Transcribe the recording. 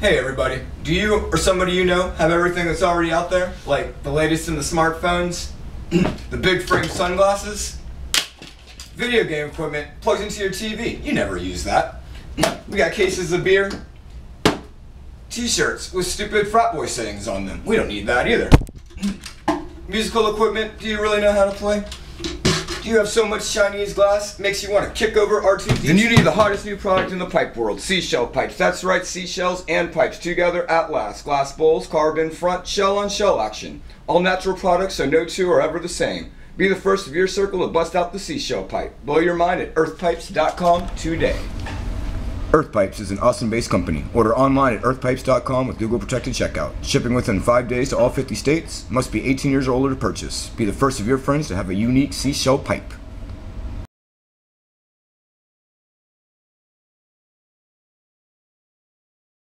Hey everybody, do you or somebody you know have everything that's already out there? Like the latest in the smartphones, the big frame sunglasses, video game equipment plugged into your TV. You never use that. We got cases of beer, t-shirts with stupid frat boy sayings on them. We don't need that either. Musical equipment, do you really know how to play? You have so much Chinese glass makes you want to kick over R2D? Then you need the hottest new product in the pipe world, seashell pipes. That's right, seashells and pipes together at last. Glass bowls, carbon front, shell on shell action. All natural products, so no two are ever the same. Be the first of your circle to bust out the seashell pipe. Blow your mind at earthpipes.com today. Earth Pipes is an Austin-based company. Order online at earthpipes.com with Google Protected Checkout. Shipping within five days to all 50 states. Must be 18 years or older to purchase. Be the first of your friends to have a unique seashell pipe.